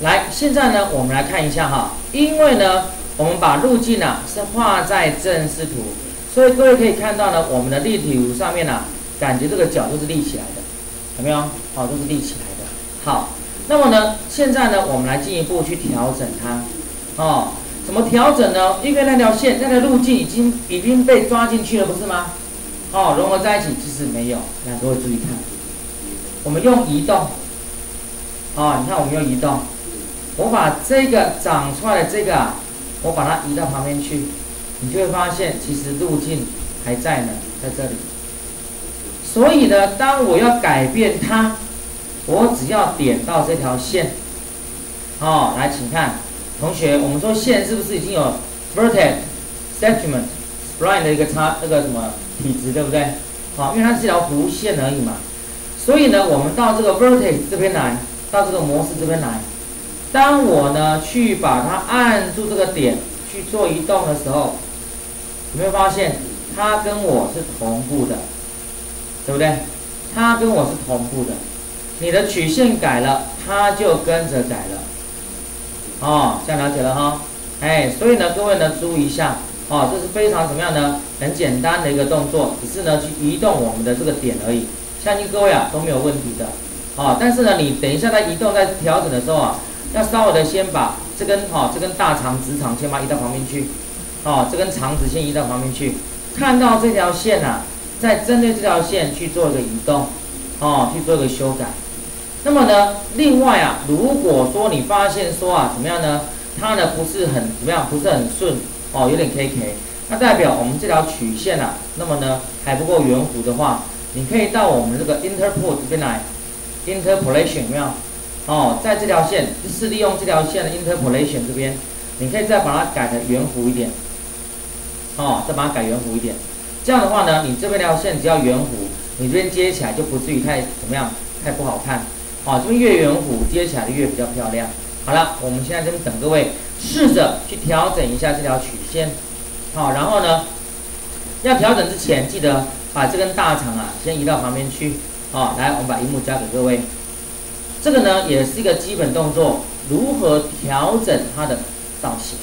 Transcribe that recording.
来，现在呢，我们来看一下哈，因为呢，我们把路径啊是画在正视图，所以各位可以看到呢，我们的立体图上面呢，感觉这个角都是立起来的，有没有？好，都是立起来的。好，那么呢，现在呢，我们来进一步去调整它，哦，怎么调整呢？因为那条线、那条路径已经已经被抓进去了，不是吗？哦，融合在一起，其实没有。那各位注意看，我们用移动，哦，你看我们用移动，我把这个长出来的这个啊，我把它移到旁边去，你就会发现其实路径还在呢，在这里。所以呢，当我要改变它，我只要点到这条线，哦，来，请看，同学，我们说线是不是已经有 vertex、segment、spline 的一个差，那个什么？体值对不对？好，因为它是一条弧线而已嘛，所以呢，我们到这个 vertex 这边来，到这个模式这边来，当我呢去把它按住这个点去做移动的时候，有没有发现它跟我是同步的，对不对？它跟我是同步的，你的曲线改了，它就跟着改了。哦，这样了解了哈？哎，所以呢，各位呢注意一下。哦，这是非常怎么样呢？很简单的一个动作，只是呢去移动我们的这个点而已。相信各位啊都没有问题的。哦，但是呢你等一下在移动在调整的时候啊，要稍微的先把这根哈这根大长直长先把它移到旁边去。哦，这根长直先移到旁边去。看到这条线呐，再针对这条线去做一个移动，哦，去做一个修改。那么呢，另外啊，如果说你发现说啊怎么样呢，它呢不是很怎么样，不是很顺。哦，有点 K K，那代表我们这条曲线啊，那么呢还不够圆弧的话，你可以到我们这个 interpol 这边来，interpolation 有没有？哦，在这条线是利用这条线的 interpolation 这边，你可以再把它改的圆弧一点，哦，再把它改圆弧一点，这样的话呢，你这边这条线只要圆弧，你这边接起来就不至于太怎么样，太不好看，哦，这边越圆弧接起来就越比较漂亮。好了，我们现在这边等各位。试着去调整一下这条曲线，好，然后呢，要调整之前记得把这根大长啊先移到旁边去，好，来，我们把荧幕交给各位。这个呢也是一个基本动作，如何调整它的造型。